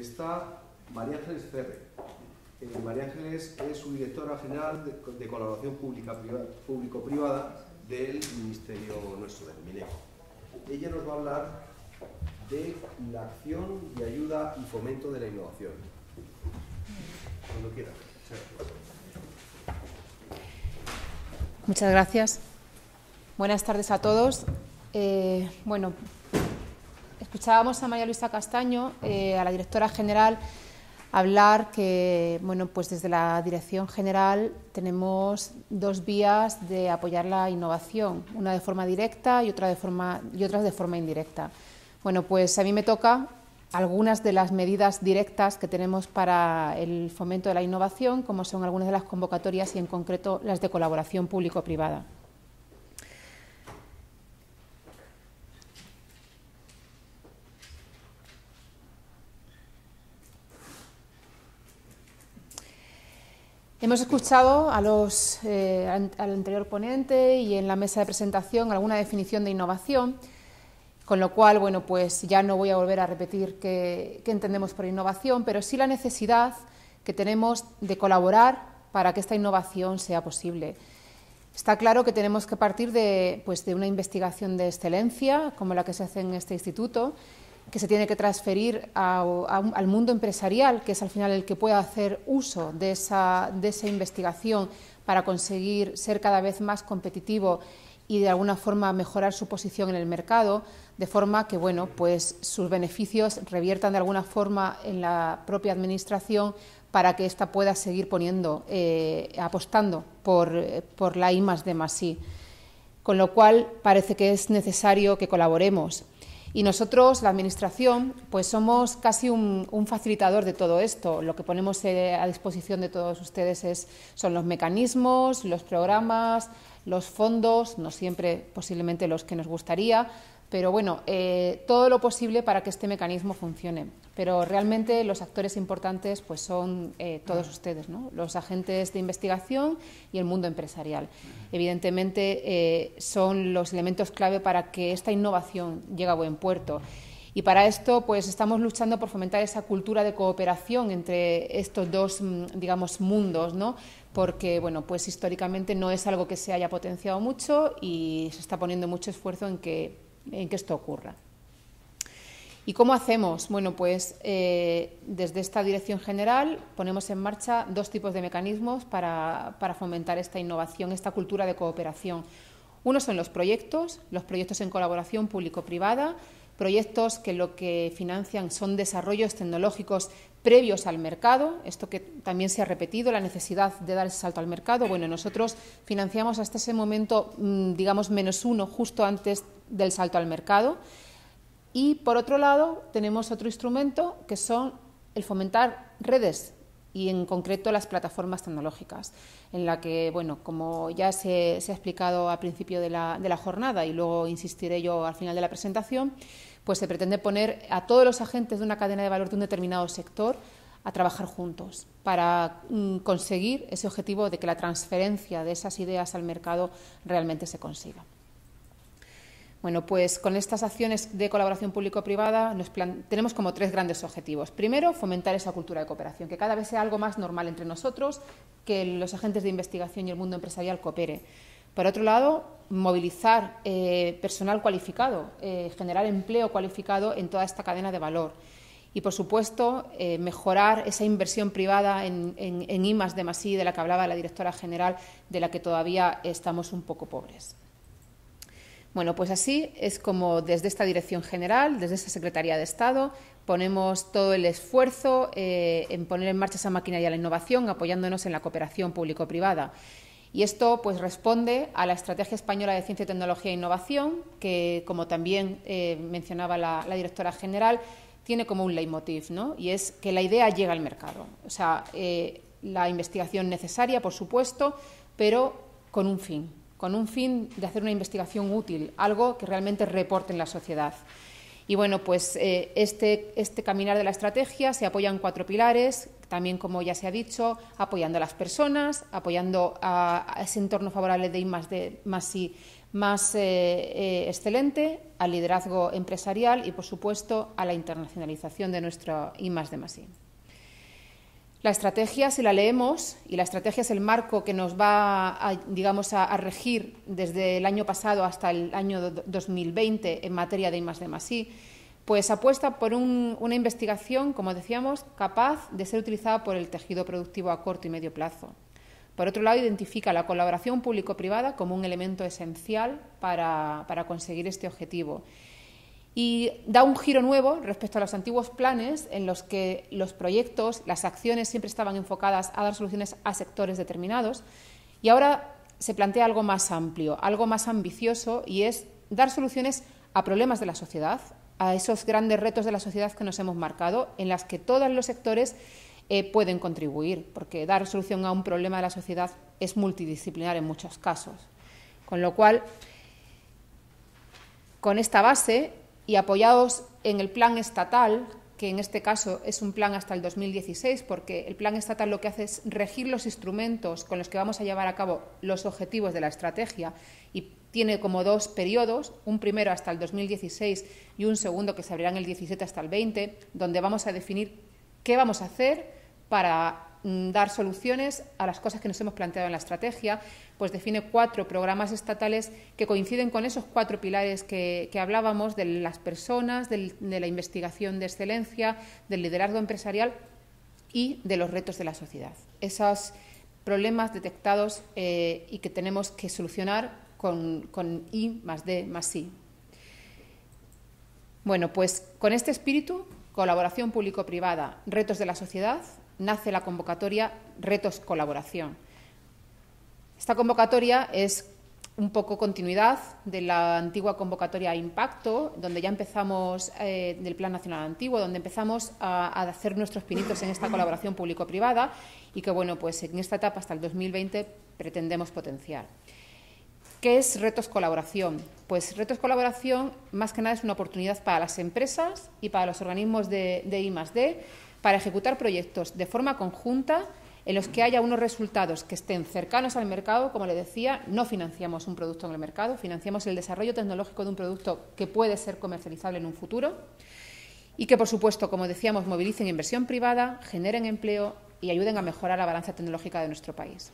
está María Ángeles Ferre. Eh, María Ángeles es su directora general de, colaboración público-privada del Ministerio nuestro, del MINEF. Ella nos va a hablar de la acción y ayuda y fomento de la innovación. Cuando quiera. Muchas gracias. Buenas tardes a todos. Eh, bueno, escuchábamos a María Luisa Castaño, eh, a la directora general, hablar que, bueno, pues desde la dirección general tenemos dos vías de apoyar la innovación, una de forma directa y otra de forma y otras de forma indirecta. Bueno, pues a mí me toca algunas de las medidas directas que tenemos para el fomento de la innovación, como son algunas de las convocatorias y en concreto las de colaboración público-privada. Hemos escuchado eh, al anterior ponente y en la mesa de presentación alguna definición de innovación, con lo cual, bueno, pues ya no voy a volver a repetir qué, entendemos por innovación, pero sí la necesidad que tenemos de colaborar para que esta innovación sea posible. Está claro que tenemos que partir de, pues, de una investigación de excelencia, como la que se hace en este instituto, que se tiene que transferir al mundo empresarial, que es al final el que pueda hacer uso de esa, de esa investigación para conseguir ser cada vez más competitivo y de alguna forma mejorar su posición en el mercado, de forma que bueno, pues sus beneficios reviertan de alguna forma en la propia administración para que ésta pueda seguir poniendo, eh, apostando por, por la I más más I. Con lo cual parece que es necesario que colaboremos. Y nosotros, la Administración, pues somos casi un, facilitador de todo esto. Lo que ponemos eh, a disposición de todos ustedes es, son los mecanismos, los programas, los fondos, no siempre posiblemente los que nos gustaría, pero bueno, eh, todo lo posible para que este mecanismo funcione. Pero realmente los actores importantes pues son eh, todos ustedes, ¿no? los agentes de investigación y el mundo empresarial. Evidentemente eh, son los elementos clave para que esta innovación llegue a buen puerto. Y para esto, pues estamos luchando por fomentar esa cultura de cooperación entre estos dos, mm, digamos, mundos, ¿no? Porque, bueno, pues históricamente no es algo que se haya potenciado mucho y se está poniendo mucho esfuerzo en que en que esto ocurra. ¿Y cómo hacemos? Bueno, pues eh, desde esta dirección general ponemos en marcha dos tipos de mecanismos para, fomentar esta innovación, esta cultura de cooperación. Uno son los proyectos, los proyectos en colaboración público-privada, proyectos que lo que financian son desarrollos tecnológicos previos al mercado, esto que también se ha repetido, la necesidad de dar ese salto al mercado. Bueno, nosotros financiamos hasta ese momento, mm, digamos, menos uno, justo antes del salto al mercado. Y por otro lado, tenemos otro instrumento que son el fomentar redes y en concreto las plataformas tecnológicas, en la que, bueno, como ya se, ha explicado al principio de la, de la, jornada y luego insistiré yo al final de la presentación, pues se pretende poner a todos los agentes de una cadena de valor de un determinado sector a trabajar juntos para mm, conseguir ese objetivo de que la transferencia de esas ideas al mercado realmente se consiga. Bueno, pues con estas acciones de colaboración público-privada tenemos como tres grandes objetivos. Primero, fomentar esa cultura de cooperación, que cada vez sea algo más normal entre nosotros, que los agentes de investigación y el mundo empresarial coopere. Por otro lado, movilizar eh, personal cualificado, eh, generar empleo cualificado en toda esta cadena de valor. Y, por supuesto, eh, mejorar esa inversión privada en, en, en I de la que hablaba la directora general, de la que todavía estamos un poco pobres. Bueno, pues así es como desde esta Dirección General, desde esta Secretaría de Estado, ponemos todo el esfuerzo eh, en poner en marcha esa maquinaria de la innovación, apoyándonos en la cooperación público-privada. Y esto pues, responde a la Estrategia Española de Ciencia, Tecnología e Innovación, que, como también eh, mencionaba la, directora general, tiene como un leitmotiv, ¿no? y es que la idea llega al mercado. O sea, eh, la investigación necesaria, por supuesto, pero con un fin, con un fin de hacer una investigación útil, algo que realmente reporte en la sociedad. Y bueno, pues eh, este, este, caminar de la estrategia se apoya en cuatro pilares, también como ya se ha dicho, apoyando a las personas, apoyando a, ese entorno favorable de I más, de, más más eh, eh, excelente, al liderazgo empresarial y, por supuesto, a la internacionalización de nuestro I más de más La estrategia, si la leemos, y la estrategia es el marco que nos va a, digamos, a, regir desde el año pasado hasta el año 2020 en materia de I más pues apuesta por una investigación, como decíamos, capaz de ser utilizada por el tejido productivo a corto y medio plazo. Por otro lado, identifica la colaboración público-privada como un elemento esencial para, conseguir este objetivo. Y da un giro nuevo respecto a los antiguos planes en los que los proyectos, las acciones siempre estaban enfocadas a dar soluciones a sectores determinados. Y ahora se plantea algo más amplio, algo más ambicioso, y es dar soluciones a problemas de la sociedad, a esos grandes retos de la sociedad que nos hemos marcado, en las que todos los sectores eh, pueden contribuir, porque dar solución a un problema de la sociedad es multidisciplinar en muchos casos. Con lo cual, con esta base y apoyados en el plan estatal, que en este caso es un plan hasta el 2016, porque el plan estatal lo que hace es regir los instrumentos con los que vamos a llevar a cabo los objetivos de la estrategia y tiene como dos periodos, un primero hasta el 2016 y un segundo que se abrirá en el 17 hasta el 20, donde vamos a definir qué vamos a hacer para dar soluciones a las cosas que nos hemos planteado en la estrategia, pues define cuatro programas estatales que coinciden con esos cuatro pilares que, hablábamos de las personas, de la investigación de excelencia, del liderazgo empresarial y de los retos de la sociedad. Esos problemas detectados eh, y que tenemos que solucionar con, I más D más I. Bueno, pues con este espíritu, colaboración público-privada, retos de la sociedad, nace la convocatoria Retos Colaboración. Esta convocatoria es un poco continuidad de la antigua convocatoria Impacto, donde ya empezamos eh, del Plan Nacional Antiguo, donde empezamos a, hacer nuestros pinitos en esta colaboración público-privada y que, bueno, pues en esta etapa hasta el 2020 pretendemos potenciar. ¿Qué es Retos Colaboración? Pues Retos Colaboración, más que nada, es una oportunidad para las empresas y para los organismos de, de para ejecutar proyectos de forma conjunta en los que haya unos resultados que estén cercanos al mercado. Como le decía, no financiamos un producto en el mercado, financiamos el desarrollo tecnológico de un producto que puede ser comercializable en un futuro y que, por supuesto, como decíamos, movilicen inversión privada, generen empleo y ayuden a mejorar la balanza tecnológica de nuestro país.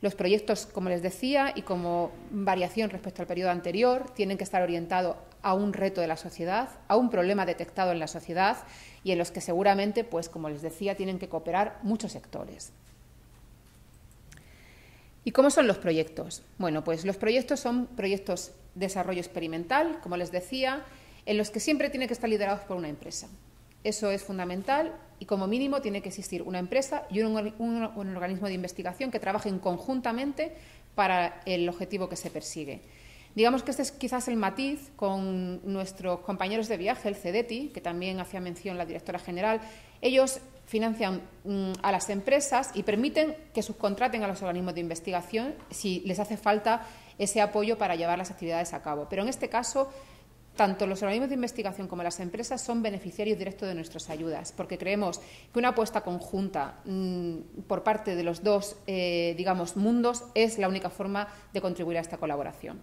Los proyectos, como les decía, y como variación respecto al periodo anterior, tienen que estar orientados a un reto de la sociedad, a un problema detectado en la sociedad y en los que seguramente, pues como les decía, tienen que cooperar muchos sectores. ¿Y cómo son los proyectos? Bueno, pues los proyectos son proyectos de desarrollo experimental, como les decía, en los que siempre tienen que estar liderados por una empresa. Eso es fundamental y como mínimo tiene que existir una empresa y un, organismo de investigación que trabajen conjuntamente para el objetivo que se persigue. Digamos que este es quizás el matiz con nuestros compañeros de viaje, el CEDETI, que también hacía mención la directora general. Ellos financian mm, a las empresas y permiten que subcontraten a los organismos de investigación si les hace falta ese apoyo para llevar las actividades a cabo. Pero en este caso tanto los organismos de investigación como las empresas son beneficiarios directos de nuestras ayudas, porque creemos que una apuesta conjunta mm, por parte de los dos, eh, digamos, mundos es la única forma de contribuir a esta colaboración.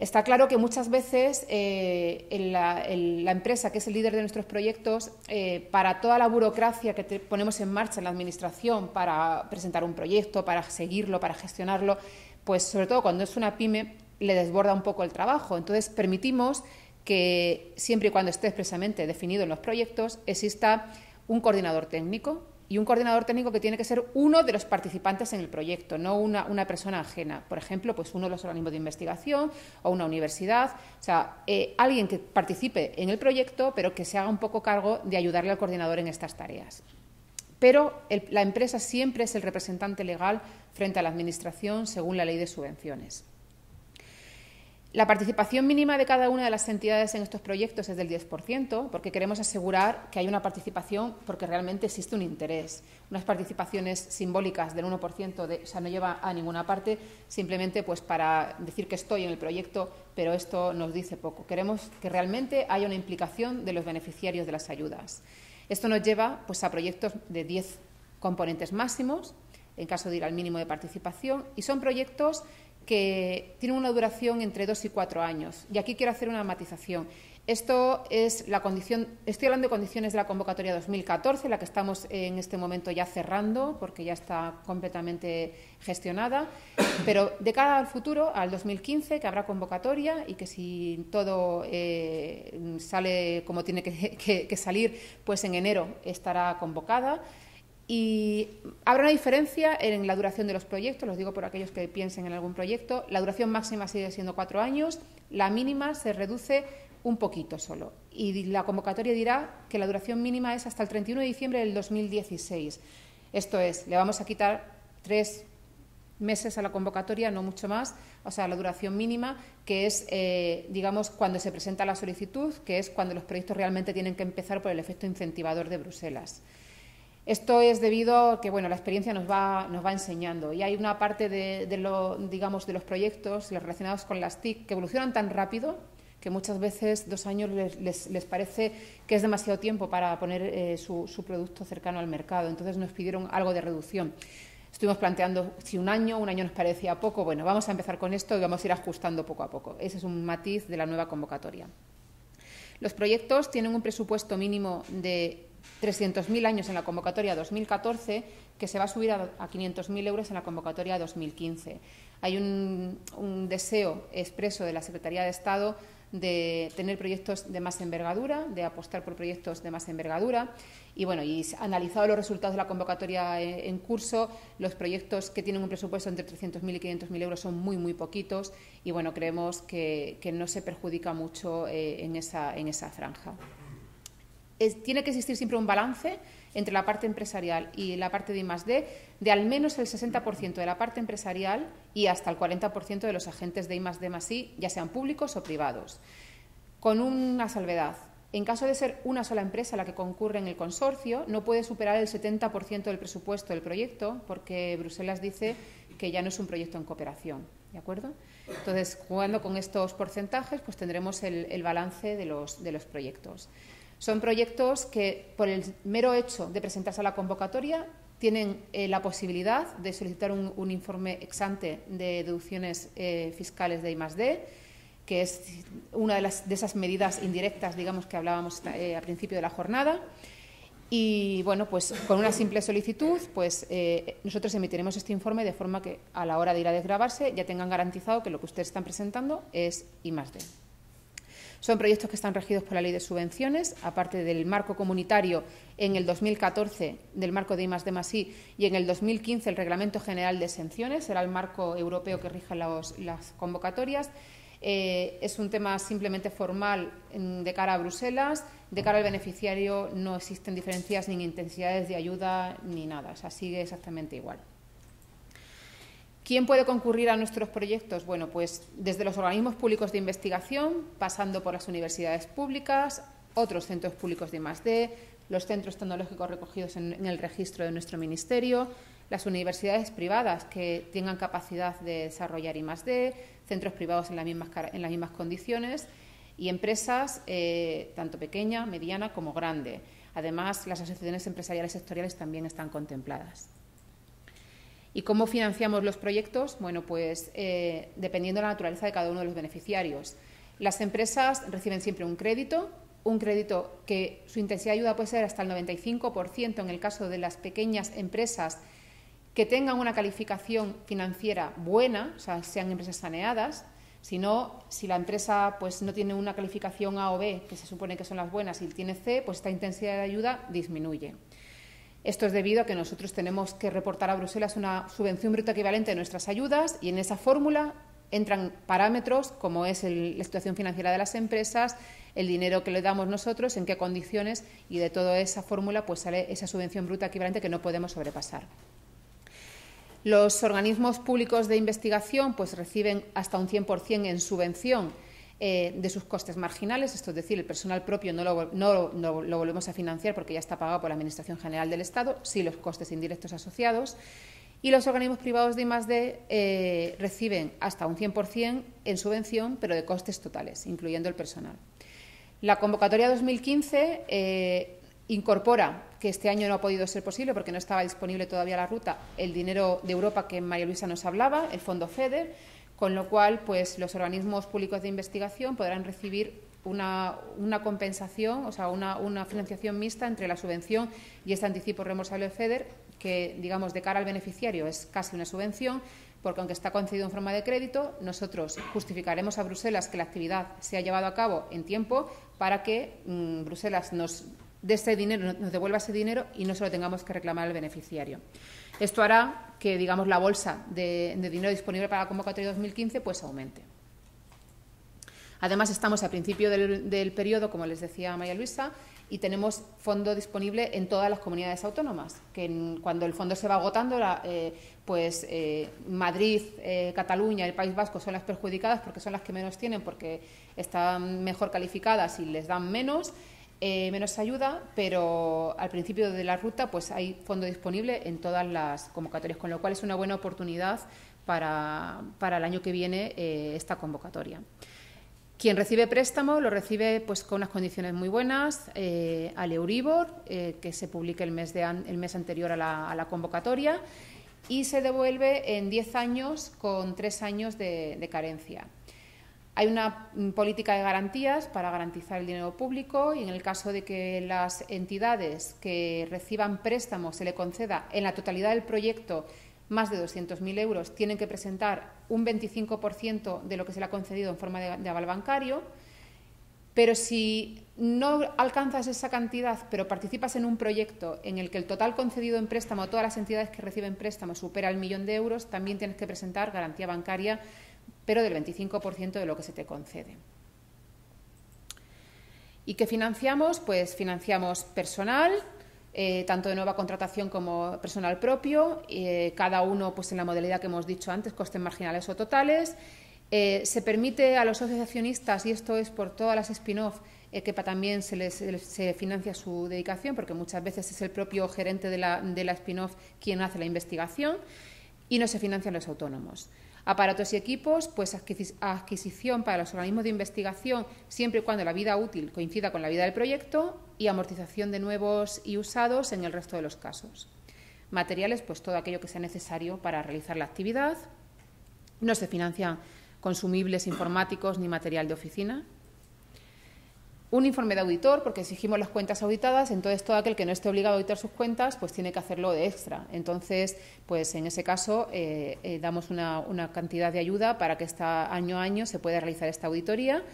Está claro que muchas veces eh, la, empresa, que es el líder de nuestros proyectos, eh, para toda la burocracia que ponemos en marcha en la Administración para presentar un proyecto, para seguirlo, para gestionarlo, pues sobre todo cuando es una pyme, le desborda un poco el trabajo. Entonces, permitimos que siempre y cuando esté expresamente definido en los proyectos, exista un coordinador técnico y un coordinador técnico que tiene que ser uno de los participantes en el proyecto, no una, persona ajena. Por ejemplo, pues uno de los organismos de investigación o una universidad. O sea, eh, alguien que participe en el proyecto, pero que se haga un poco cargo de ayudarle al coordinador en estas tareas. Pero la empresa siempre es el representante legal frente a la Administración según la ley de subvenciones. La participación mínima de cada una de las entidades en estos proyectos es del 10%, porque queremos asegurar que hay una participación porque realmente existe un interés. Unas participaciones simbólicas del 1%, de, o sea, no lleva a ninguna parte, simplemente pues para decir que estoy en el proyecto, pero esto nos dice poco. Queremos que realmente haya una implicación de los beneficiarios de las ayudas. Esto nos lleva pues, a proyectos de 10 componentes máximos, en caso de ir al mínimo de participación, y son proyectos que tienen una duración entre dos y cuatro años. Y aquí quiero hacer una matización. Esto es la condición, estoy hablando de condiciones de la convocatoria 2014, la que estamos en este momento ya cerrando, porque ya está completamente gestionada, pero de cara al futuro, al 2015, que habrá convocatoria y que si todo eh, sale como tiene que, salir, pues en enero estará convocada. Y habrá una diferencia en la duración de los proyectos, los digo por aquellos que piensen en algún proyecto. La duración máxima sigue siendo cuatro años, la mínima se reduce un poquito solo. Y la convocatoria dirá que la duración mínima es hasta el 31 de diciembre del 2016. Esto es, le vamos a quitar tres meses a la convocatoria, no mucho más, o sea, la duración mínima, que es, eh, digamos, cuando se presenta la solicitud, que es cuando los proyectos realmente tienen que empezar por el efecto incentivador de Bruselas. Esto es debido a que bueno, la experiencia nos va, nos va enseñando y hay una parte de, lo, digamos, de los proyectos relacionados con las TIC que evolucionan tan rápido que muchas veces dos años les, parece que es demasiado tiempo para poner eh, su, producto cercano al mercado. Entonces nos pidieron algo de reducción. Estuvimos planteando si un año, un año nos parecía poco. Bueno, vamos a empezar con esto y vamos a ir ajustando poco a poco. Ese es un matiz de la nueva convocatoria. Los proyectos tienen un presupuesto mínimo de 300.000 años en la convocatoria 2014 que se va a subir a, 500.000 euros en la convocatoria 2015. Hay un, deseo expreso de la Secretaría de Estado de tener proyectos de más envergadura, de apostar por proyectos de más envergadura. Y bueno, y analizado los resultados de la convocatoria en curso, los proyectos que tienen un presupuesto entre 300.000 y 500.000 euros son muy, muy poquitos y bueno, creemos que, no se perjudica mucho eh, en, esa, en esa franja. Tiene que existir siempre un balance entre la parte empresarial y la parte de I+D de al menos el 60% de la parte empresarial y hasta el 40% de los agentes de I+D+I, ya sean públicos o privados. Con una salvedad. En caso de ser una sola empresa la que concurre en el consorcio, no puede superar el 70% del presupuesto del proyecto porque Bruselas dice que ya no es un proyecto en cooperación. ¿De acuerdo? Entonces, jugando con estos porcentajes, pues tendremos el, balance de los proyectos. Son proyectos que, por el mero hecho de presentarse a la convocatoria, tienen eh, la posibilidad de solicitar un, informe ex ante de deducciones eh, fiscales de I+D, que es una de, las, de, esas medidas indirectas, digamos, que hablábamos eh, al principio de la jornada. Y bueno, pues con una simple solicitud, pues nosotros emitiremos este informe de forma que a la hora de ir a desgrabarse ya tengan garantizado que lo que ustedes están presentando es I+D. Son proyectos que están regidos por la Ley de Subvenciones, aparte del marco comunitario en el 2014 del marco de I+D+I y en el 2015 el Reglamento General de Exenciones, será el marco europeo que rija las convocatorias. Eh, es un tema simplemente formal de cara a Bruselas. De cara al beneficiario no existen diferencias ni en intensidades de ayuda ni nada. O sea, sigue exactamente igual. ¿Quién puede concurrir a nuestros proyectos? Bueno, pues desde los organismos públicos de investigación, pasando por las universidades públicas, otros centros públicos de I+D, los centros tecnológicos recogidos en, el registro de nuestro ministerio, las universidades privadas que tengan capacidad de desarrollar I+D, centros privados en las mismas, en las mismas condiciones y empresas eh, tanto pequeña, mediana como grande. Además, las asociaciones empresariales sectoriales también están contempladas. ¿Y cómo financiamos los proyectos? Bueno, pues eh, dependiendo de la naturaleza de cada uno de los beneficiarios. Las empresas reciben siempre un crédito, un crédito que su intensidad de ayuda puede ser hasta el 95% en el caso de las pequeñas empresas que tengan una calificación financiera buena, o sea, sean empresas saneadas. Si no, si la empresa pues, no tiene una calificación A o B, que se supone que son las buenas, y tiene C, pues esta intensidad de ayuda disminuye. Esto es debido a que nosotros tenemos que reportar a Bruselas una subvención bruta equivalente de nuestras ayudas y en esa fórmula entran parámetros como es la situación financiera de las empresas, el dinero que le damos nosotros, en qué condiciones y de toda esa fórmula pues sale esa subvención bruta equivalente que no podemos sobrepasar. Los organismos públicos de investigación pues reciben hasta un 100% en subvención eh, de sus costes marginales, esto es decir, el personal propio no lo, volvemos a financiar porque ya está pagado por la Administración General del Estado, sí los costes indirectos asociados, y los organismos privados de I+D eh, reciben hasta un 100% en subvención, pero de costes totales, incluyendo el personal. La convocatoria 2015 eh, incorpora, que este año no ha podido ser posible porque no estaba disponible todavía la ruta, el dinero de Europa que María Luisa nos hablaba, el fondo FEDER, con lo cual pues, los organismos públicos de investigación podrán recibir una, compensación, o sea, una, financiación mixta entre la subvención y este anticipo reembolsable de FEDER, que, digamos, de cara al beneficiario es casi una subvención, porque aunque está concedido en forma de crédito, nosotros justificaremos a Bruselas que la actividad se ha llevado a cabo en tiempo para que mm, Bruselas nos dé ese dinero, nos devuelva ese dinero y no se lo tengamos que reclamar al beneficiario. Esto hará que, digamos, la bolsa de, dinero disponible para la convocatoria 2015 pues aumente. Además, estamos a principio del, periodo, como les decía María Luisa, y tenemos fondo disponible en todas las comunidades autónomas, que cuando el fondo se va agotando, eh, pues eh, Madrid, eh, Cataluña, el País Vasco son las perjudicadas porque son las que menos tienen, porque están mejor calificadas y les dan menos, menos ayuda, pero al principio de la ruta pues hay fondo disponible en todas las convocatorias, con lo cual es una buena oportunidad para, para el año que viene esta convocatoria. Quien recibe préstamo lo recibe pues, con unas condiciones muy buenas, eh, al Euribor, eh, que se publique el mes, de el mes anterior a la, convocatoria, y se devuelve en 10 años con 3 años de, carencia. Hay una mm, política de garantías para garantizar el dinero público y en el caso de que las entidades que reciban préstamo se le conceda en la totalidad del proyecto más de 200.000 euros, tienen que presentar un 25% de lo que se le ha concedido en forma de, aval bancario. Pero si no alcanzas esa cantidad, pero participas en un proyecto en el que el total concedido en préstamo, todas las entidades que reciben préstamo, supera el millón de euros, también tienes que presentar garantía bancaria, pero del 25% de lo que se te concede. ¿Y qué financiamos? Pues financiamos personal, eh, tanto de nueva contratación como personal propio, eh, cada uno pues, en la modalidad que hemos dicho antes, costes marginales o totales. Eh, se permite a los socios accionistas, y esto es por todas las spin-off, que también se les, se financia su dedicación, porque muchas veces es el propio gerente de la, de la spin-off quien hace la investigación, y no se financian los autónomos. Aparatos y equipos, pues adquisición para los organismos de investigación siempre y cuando la vida útil coincida con la vida del proyecto y amortización de nuevos y usados en el resto de los casos. Materiales, pues todo aquello que sea necesario para realizar la actividad. No se financian consumibles informáticos ni material de oficina un informe de auditor, porque exigimos las cuentas auditadas, entonces todo aquel que no esté obligado a auditar sus cuentas, pues tiene que hacerlo de extra. Entonces, pues en ese caso eh, eh, damos una, cantidad de ayuda para que esta, año a año se pueda realizar esta auditoría.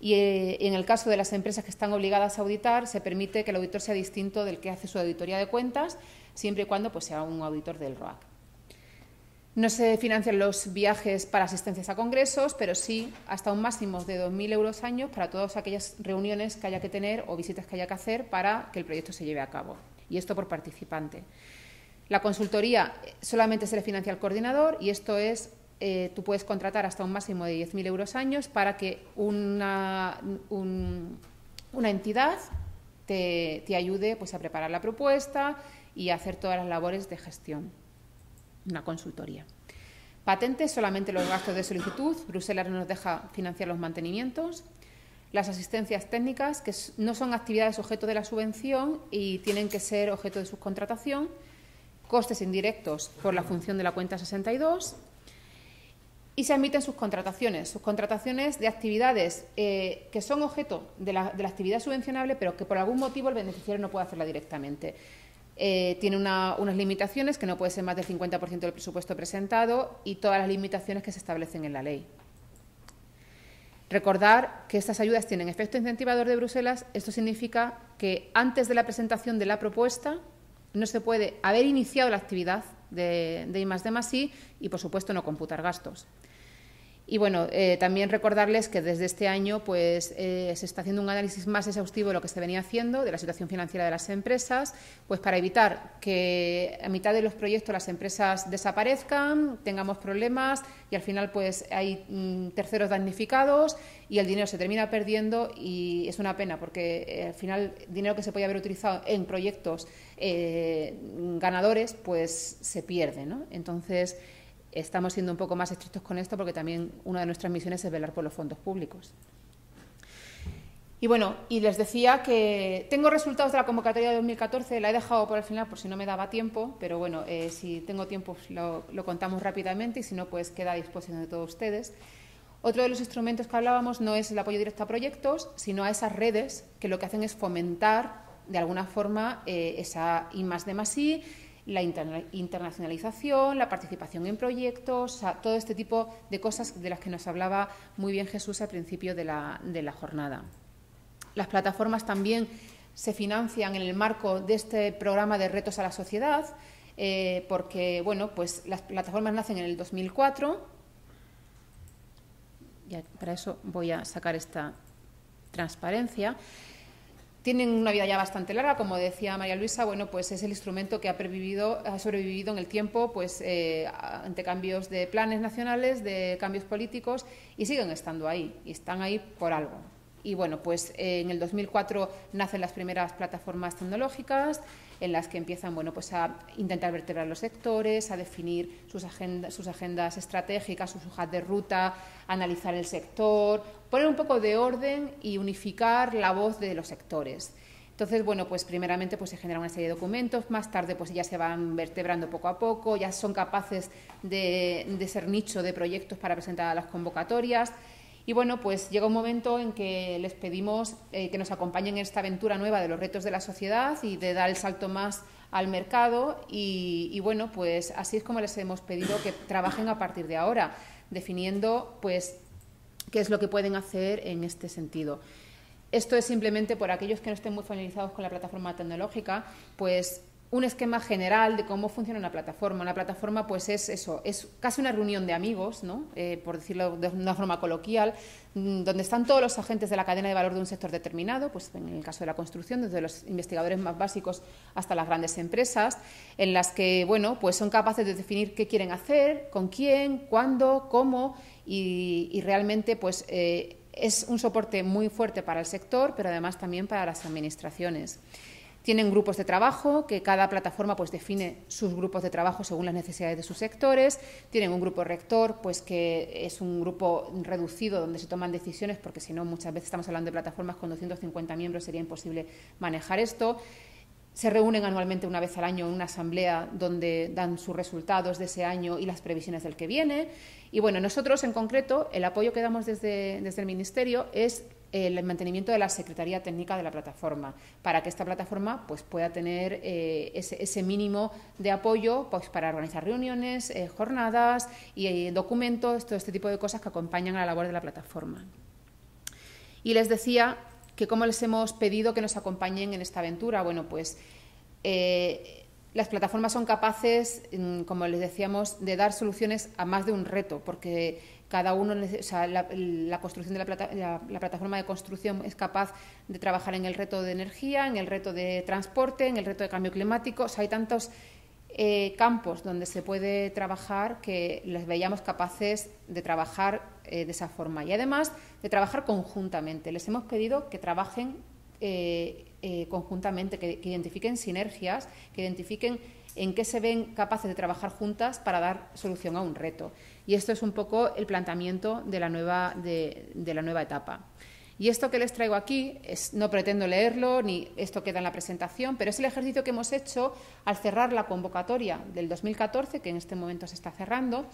Y eh, en el caso de las empresas que están obligadas a auditar, se permite que el auditor sea distinto del que hace su auditoría de cuentas, siempre y cuando pues, sea un auditor del ROAC. No se financian los viajes para asistencias a congresos, pero sí hasta un máximo de 2.000 euros año para todas aquellas reuniones que haya que tener o visitas que haya que hacer para que el proyecto se lleve a cabo. Y esto por participante. La consultoría solamente se le financia al coordinador y esto es, eh, tú puedes contratar hasta un máximo de 10.000 euros años para que una, una entidad te, te ayude pues, a preparar la propuesta y a hacer todas las labores de gestión una consultoría. Patentes, solamente los gastos de solicitud. Bruselas no nos deja financiar los mantenimientos. Las asistencias técnicas, que no son actividades objeto de la subvención y tienen que ser objeto de subcontratación. Costes indirectos por la función de la cuenta 62. Y se admiten subcontrataciones, subcontrataciones de actividades eh, que son objeto de la, de la actividad subvencionable, pero que por algún motivo el beneficiario no puede hacerla directamente. Eh, tiene unas limitaciones que no puede ser más del 50% del presupuesto presentado y todas las limitaciones que se establecen en la ley. Recordar que estas ayudas tienen efecto incentivador de Bruselas. Esto significa que antes de la presentación de la propuesta no se puede haber iniciado la actividad de, de I y, por supuesto, no computar gastos. Y bueno, eh, también recordarles que desde este año pues, eh, se está haciendo un análisis más exhaustivo de lo que se venía haciendo, de la situación financiera de las empresas, pues para evitar que a mitad de los proyectos las empresas desaparezcan, tengamos problemas y al final pues hay mm, terceros damnificados y el dinero se termina perdiendo y es una pena porque eh, al final dinero que se podía haber utilizado en proyectos ganadores pues se pierde. ¿no? Entonces, estamos siendo un poco más estrictos con esto porque también una de nuestras misiones es velar por los fondos públicos. Y bueno, y les decía que tengo resultados de la convocatoria de 2014, la he dejado por el final por si no me daba tiempo, pero bueno, eh, si tengo tiempo pues lo, contamos rápidamente y si no, pues queda a disposición de todos ustedes. Otro de los instrumentos que hablábamos no es el apoyo directo a proyectos, sino a esas redes que lo que hacen es fomentar de alguna forma eh, esa I más de más I, la internacionalización, la participación en proyectos, todo este tipo de cosas de las que nos hablaba muy bien Jesús al principio de la, de la jornada. Las plataformas también se financian en el marco de este programa de retos a la sociedad, eh, porque bueno, pues las plataformas nacen en el 2004. Ya, para eso voy a sacar esta transparencia. Tienen una vida ya bastante larga, como decía María Luisa, bueno, pues es el instrumento que ha, ha sobrevivido en el tiempo, pues eh, ante cambios de planes nacionales, de cambios políticos, y siguen estando ahí, y están ahí por algo. Y bueno, pues eh, en el 2004 nacen las primeras plataformas tecnológicas en las que empiezan bueno, pues a intentar vertebrar los sectores, a definir sus, sus agendas estratégicas, sus hojas de ruta, analizar el sector, poner un poco de orden y unificar la voz de los sectores. Entonces, bueno, pues primeramente pues se generan una serie de documentos, más tarde pues ya se van vertebrando poco a poco, ya son capaces de, de ser nicho de proyectos para presentar a las convocatorias. Y bueno, pues llega un momento en que les pedimos eh, que nos acompañen en esta aventura nueva de los retos de la sociedad y de dar el salto más al mercado y, bueno, pues así es como les hemos pedido que trabajen a partir de ahora, definiendo pues qué es lo que pueden hacer en este sentido. Esto es simplemente por aquellos que no estén muy familiarizados con la plataforma tecnológica, pues un esquema general de cómo funciona una plataforma. Una plataforma, pues es eso, es casi una reunión de amigos, ¿no? Eh, por decirlo de una forma coloquial, mm, donde están todos los agentes de la cadena de valor de un sector determinado, pues en el caso de la construcción, desde los investigadores más básicos hasta las grandes empresas, en las que, bueno, pues son capaces de definir qué quieren hacer, con quién, cuándo, cómo, y, realmente, pues eh, es un soporte muy fuerte para el sector, pero además también para las administraciones. Tienen grupos de trabajo, que cada plataforma pues, define sus grupos de trabajo según las necesidades de sus sectores. Tienen un grupo rector, pues que es un grupo reducido donde se toman decisiones, porque si no, muchas veces estamos hablando de plataformas con 250 miembros, sería imposible manejar esto. Se reúnen anualmente una vez al año en una asamblea donde dan sus resultados de ese año y las previsiones del que viene. Y bueno, nosotros en concreto, el apoyo que damos desde, desde el Ministerio es el mantenimiento de la Secretaría Técnica de la plataforma, para que esta plataforma pues, pueda tener eh, ese, mínimo de apoyo pues, para organizar reuniones, eh, jornadas y eh, documentos, todo este tipo de cosas que acompañan a la labor de la plataforma. Y les decía que cómo les hemos pedido que nos acompañen en esta aventura. Bueno, pues las plataformas son capaces, mm, como les decíamos, de dar soluciones a más de un reto, porque cada uno, la, construcción de la, plataforma de construcción es capaz de trabajar en el reto de energía, en el reto de transporte, en el reto de cambio climático. hay tantos eh, campos donde se puede trabajar que les veíamos capaces de trabajar eh, de esa forma y además de trabajar conjuntamente. Les hemos pedido que trabajen eh, conjuntamente, que identifiquen sinergias, que identifiquen en qué se ven capaces de trabajar juntas para dar solución a un reto. Y esto es un poco el planteamiento de la nueva, de, la nueva etapa. Y esto que les traigo aquí, es, no pretendo leerlo, ni esto queda en la presentación, pero es el ejercicio que hemos hecho al cerrar la convocatoria del 2014, que en este momento se está cerrando,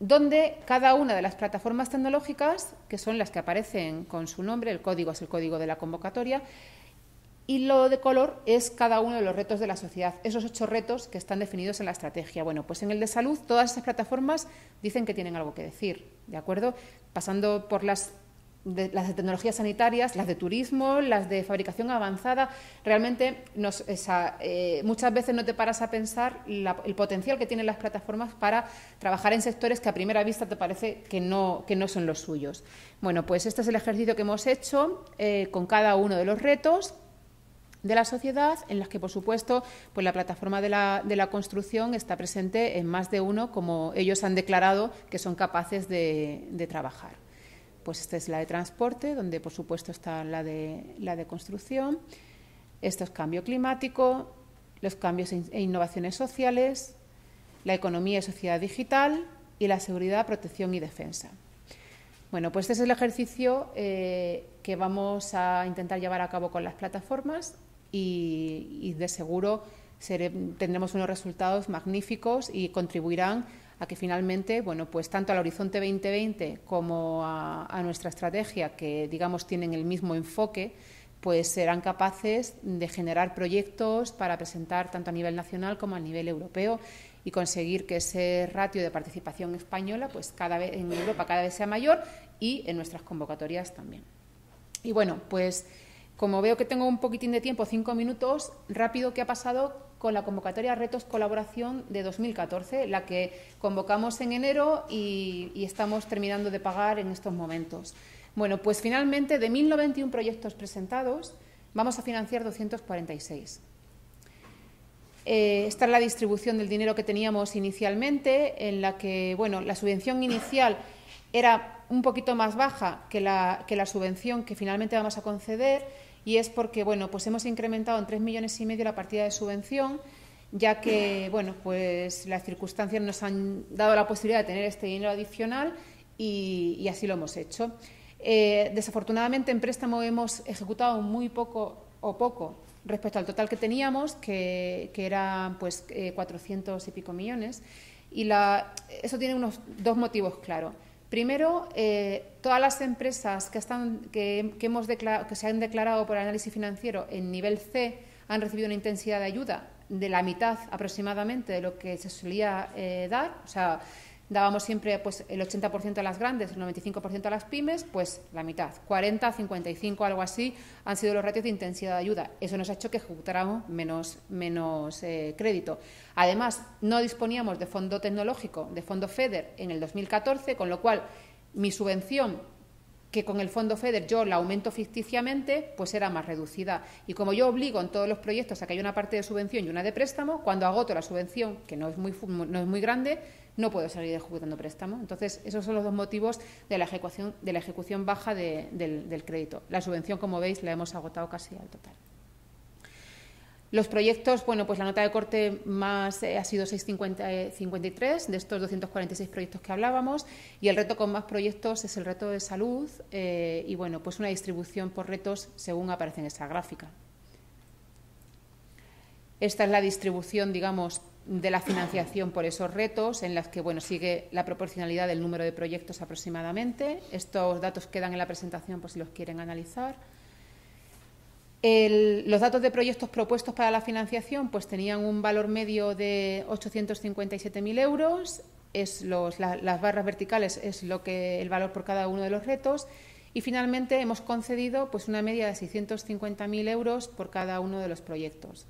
donde cada una de las plataformas tecnológicas, que son las que aparecen con su nombre, el código es el código de la convocatoria, y lo de color es cada uno de los retos de la sociedad, esos ocho retos que están definidos en la estrategia. Bueno, pues en el de salud todas esas plataformas dicen que tienen algo que decir, ¿de acuerdo? Pasando por las de, las tecnologías sanitarias, las de turismo, las de fabricación avanzada, realmente eh, muchas veces no te paras a pensar el potencial que tienen las plataformas para trabajar en sectores que a primera vista te parece que no, que no son los suyos. Bueno, pues este es el ejercicio que hemos hecho eh, con cada uno de los retos de la sociedad, en las que, por supuesto, pues la plataforma de la, de la, construcción está presente en más de uno, como ellos han declarado que son capaces de, de, trabajar. Pues esta es la de transporte, donde, por supuesto, está la de, la de construcción. Esto es cambio climático, los cambios e innovaciones sociales, la economía y sociedad digital y la seguridad, protección y defensa. Bueno, pues este es el ejercicio eh, que vamos a intentar llevar a cabo con las plataformas y, de seguro tendremos unos resultados magníficos y contribuirán a que finalmente, bueno, pues tanto al Horizonte 2020 como a, a nuestra estrategia, que digamos tienen el mismo enfoque, pues serán capaces de generar proyectos para presentar tanto a nivel nacional como a nivel europeo y conseguir que ese ratio de participación española pues cada vez en Europa cada vez sea mayor y en nuestras convocatorias también. Y bueno, pues como veo que tengo un poquitín de tiempo, cinco minutos, rápido, ¿qué ha pasado con la convocatoria Retos Colaboración de 2014, la que convocamos en enero y, y estamos terminando de pagar en estos momentos? Bueno, pues finalmente de 1.091 proyectos presentados vamos a financiar 246. Eh, esta es la distribución del dinero que teníamos inicialmente, en la que bueno, la subvención inicial era un poquito más baja que la, que la subvención que finalmente vamos a conceder y es porque bueno, pues hemos incrementado en 3 millones y medio la partida de subvención ya que bueno, pues las circunstancias nos han dado la posibilidad de tener este dinero adicional y así lo hemos hecho. Eh, desafortunadamente, en préstamo hemos ejecutado muy poco o poco respecto al total que teníamos, que, que era pues, 400 eh, y pico millones. Y eso tiene unos dos motivos claros. Primero, eh, todas las empresas que, están, que, hemos que se han declarado por análisis financiero en nivel C han recibido una intensidad de ayuda de la mitad aproximadamente de lo que se solía dar. O sea, dábamos siempre pues, el 80% a las grandes, el 95% a las pymes, pues la mitad, 40, 55, algo así, han sido los ratios de intensidad de ayuda. Eso nos ha hecho que ejecutáramos menos, menos eh, crédito. Además, no disponíamos de fondo tecnológico, de fondo FEDER en el 2014, con lo cual mi subvención que con el fondo FEDER yo la aumento ficticiamente, pues era más reducida. Y como yo obligo en todos los proyectos a que haya una parte de subvención y una de préstamo, cuando agoto la subvención, que no es muy, no es muy grande, no puedo salir ejecutando préstamo. Entonces, esos son los dos motivos de la ejecución, de la ejecución baja del, crédito. La subvención, como veis, la hemos agotado casi al total. Los proyectos, bueno, pues la nota de corte más eh, ha sido 653 de estos 246 proyectos que hablábamos y el reto con más proyectos es el reto de salud eh, y, bueno, pues una distribución por retos según aparece en esta gráfica. Esta es la distribución, digamos, de la financiación por esos retos, en las que bueno, sigue la proporcionalidad del número de proyectos aproximadamente. Estos datos quedan en la presentación por si los quieren analizar. Los datos de proyectos propuestos para la financiación pues, tenían un valor medio de 857.000 euros. Es las barras verticales es lo que, el valor por cada uno de los retos. Y finalmente hemos concedido pues, una media de 650.000 euros por cada uno de los proyectos.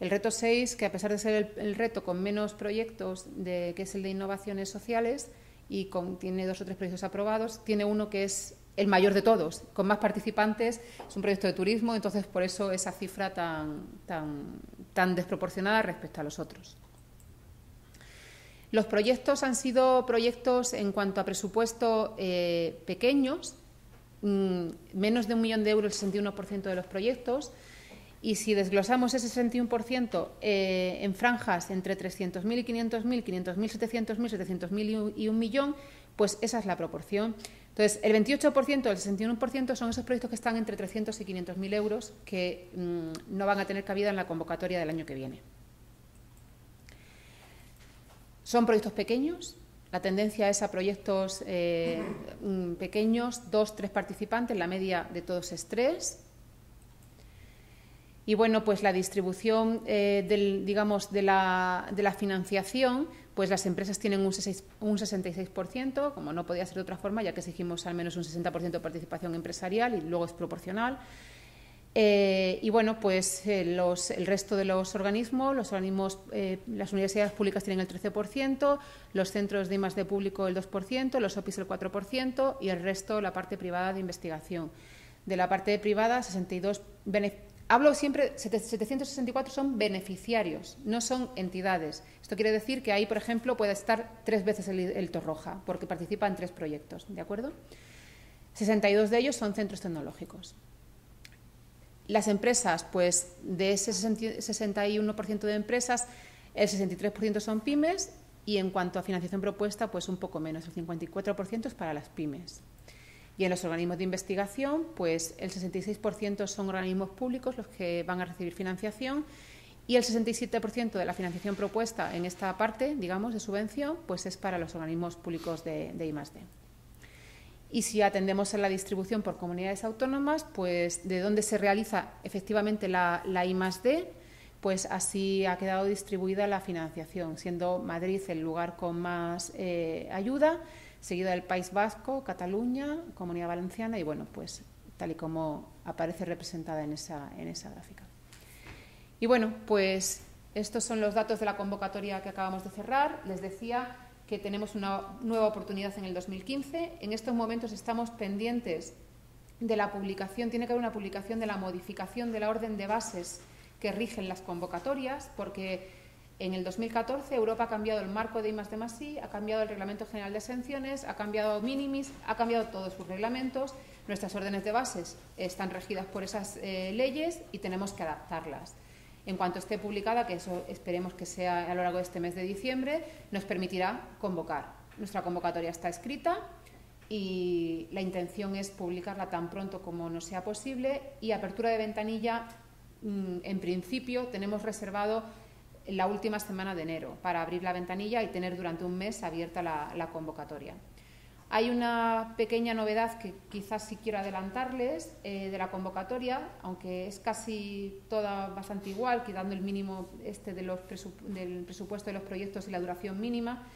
El reto 6, que a pesar de ser el, reto con menos proyectos, que es el de innovaciones sociales, y tiene dos o tres proyectos aprobados, tiene uno que es el mayor de todos, con más participantes, es un proyecto de turismo, entonces por eso esa cifra tan, tan, desproporcionada respecto a los otros. Los proyectos han sido proyectos en cuanto a presupuesto eh, pequeños, mm, menos de un millón de euros el 61% de los proyectos, y si desglosamos ese 61% eh, en franjas entre 300.000 y 500.000, 500.000, 700.000, 700.000 y un millón, pues esa es la proporción. Entonces, el 28%, el 61% son esos proyectos que están entre 300 y 500.000 euros que mm, no van a tener cabida en la convocatoria del año que viene. Son proyectos pequeños, la tendencia es a proyectos eh, mm, pequeños, dos, tres participantes, la media de todos es tres. Y bueno, pues la distribución eh, del, digamos, de la, de la, financiación, pues las empresas tienen un, 66%, como no podía ser de otra forma, ya que exigimos al menos un 60% de participación empresarial y luego es proporcional. Eh, y bueno, pues eh, los, el resto de los organismos, los organismos, las universidades públicas tienen el 13%, los centros de I+D público el 2%, los OPIs el 4% y el resto la parte privada de investigación. De la parte privada, 62 Hablo siempre, 764 son beneficiarios, no son entidades. Esto quiere decir que ahí, por ejemplo, puede estar tres veces el, Torroja, porque participa en tres proyectos, ¿de acuerdo? 62 de ellos son centros tecnológicos. Las empresas, pues de ese 61% de empresas, el 63% son pymes y en cuanto a financiación propuesta, pues un poco menos, el 54% es para las pymes. Y en los organismos de investigación, pues el 66% son organismos públicos los que van a recibir financiación y el 67% de la financiación propuesta en esta parte, digamos, de subvención, pues es para los organismos públicos de, de I+D. Y si atendemos a la distribución por comunidades autónomas, pues de dónde se realiza efectivamente la, la I+D, pues así ha quedado distribuida la financiación, siendo Madrid el lugar con más eh, ayuda, seguido del País Vasco, Cataluña, Comunidad Valenciana y bueno, pues tal y como aparece representada en esa, en esa gráfica. Y bueno, pues estos son los datos de la convocatoria que acabamos de cerrar. Les decía que tenemos una nueva oportunidad en el 2015. En estos momentos estamos pendientes de la publicación, tiene que haber una publicación de la modificación de la orden de bases que rigen las convocatorias, porque en el 2014 Europa ha cambiado el marco de I+D+I, ha cambiado el Reglamento General de Sanciones, ha cambiado Minimis, ha cambiado todos sus reglamentos. Nuestras órdenes de bases están regidas por esas eh, leyes y tenemos que adaptarlas. En cuanto esté publicada, que eso esperemos que sea a lo largo de este mes de diciembre, nos permitirá convocar. Nuestra convocatoria está escrita y la intención es publicarla tan pronto como nos sea posible y apertura de ventanilla, mm, en principio, tenemos reservado la última semana de enero para abrir la ventanilla y tener durante un mes abierta la convocatoria. Hay una pequeña novedad que quizás sí quiero adelantarles eh, de la convocatoria, aunque es casi toda bastante igual, quitando el mínimo este de los del presupuesto de los proyectos y la duración mínima.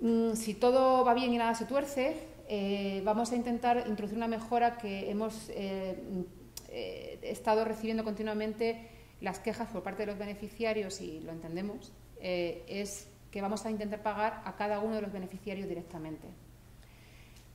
Mm, si todo va bien y nada se tuerce, eh, vamos a intentar introducir una mejora que hemos eh, estado recibiendo continuamente las quejas por parte de los beneficiarios y lo entendemos, es que vamos a intentar pagar a cada uno de los beneficiarios directamente.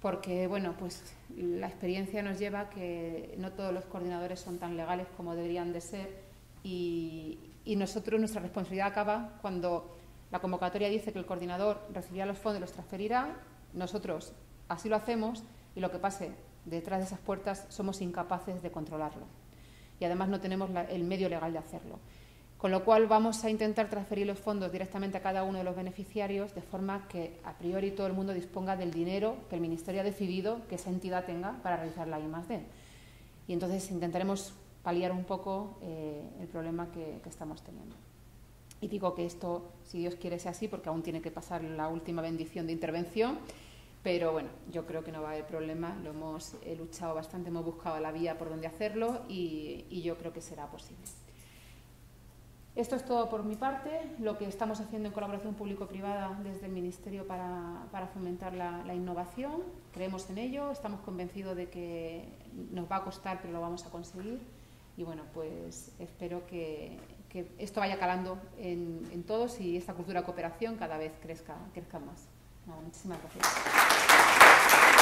Porque, bueno, pues la experiencia nos lleva que no todos los coordinadores son tan legales como deberían de ser y, nosotros, nuestra responsabilidad acaba cuando la convocatoria dice que el coordinador recibirá los fondos y los transferirá, nosotros así lo hacemos y lo que pase detrás de esas puertas somos incapaces de controlarlo. Y además no tenemos el medio legal de hacerlo. Con lo cual vamos a intentar transferir los fondos directamente a cada uno de los beneficiarios de forma que a priori todo el mundo disponga del dinero que el Ministerio ha decidido que esa entidad tenga para realizar la I+D. Y entonces intentaremos paliar un poco eh, el problema que, estamos teniendo. Y digo que esto, si Dios quiere, sea así, porque aún tiene que pasar la última bendición de intervención, pero bueno, yo creo que no va a haber problema, lo hemos luchado bastante, hemos buscado la vía por donde hacerlo y yo creo que será posible. Esto es todo por mi parte, lo que estamos haciendo en colaboración público-privada desde el Ministerio para, fomentar la, innovación. Creemos en ello, estamos convencidos de que nos va a costar, pero lo vamos a conseguir. Y bueno, pues espero que, esto vaya calando en, todos y esta cultura de cooperación cada vez crezca, crezca más. No, muchísimas gracias.